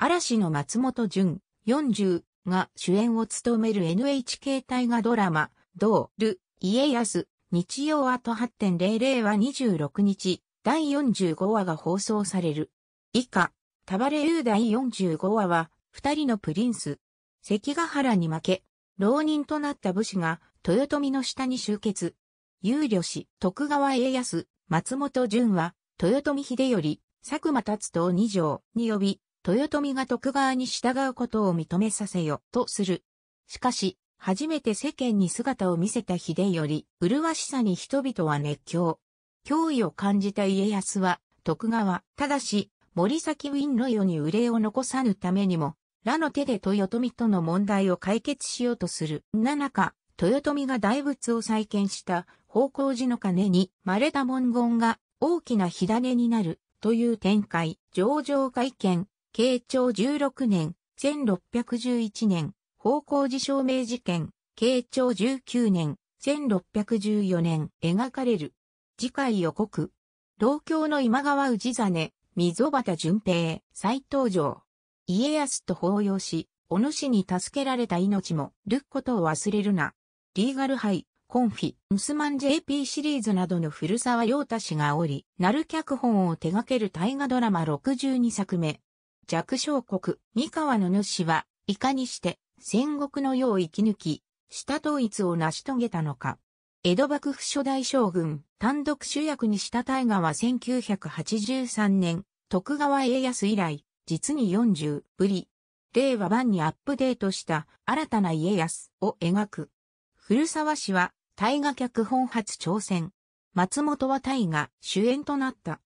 嵐の松本潤40が主演を務める NHK 大河ドラマ、ドール、家康、日曜あと8.00は26日、第45話が放送される。以下、タバレユー第45話は、二人のプリンス、関ヶ原に負け、浪人となった武士が、豊臣の下に集結。有慮氏、徳川家康、松本潤は、豊臣秀頼、佐久間達藤二条に呼び、豊臣が徳川に従うことを認めさせよ、とする。しかし、初めて世間に姿を見せた秀頼、麗しさに人々は熱狂。脅威を感じた家康は、徳川、ただし、森崎ウィンの世に憂いを残さぬためにも、らの手で豊臣との問題を解決しようとする。な中、豊臣が大仏を再建した方向寺の鐘に、稀れた文言が大きな火種になるという展開、上場会見、慶長16年、1611年、方向寺証明事件、慶長19年、1614年、描かれる。次回予告。同郷の今川氏真、溝端淳平、再登場。家康と抱擁し、お主に助けられた命も、ることを忘れるな。リーガルハイ、コンフィ、ムスマン JP シリーズなどの古沢陽太氏がおり、なる脚本を手掛ける大河ドラマ62作目。弱小国、三河の主は、いかにして戦国の世を生き抜き、下統一を成し遂げたのか。江戸幕府初代将軍、単独主役にした大河は1983年、徳川家康以来、実に40ぶり。令和版にアップデートした新たな家康を描く。古沢氏は大河脚本初挑戦。松本は大河主演となった。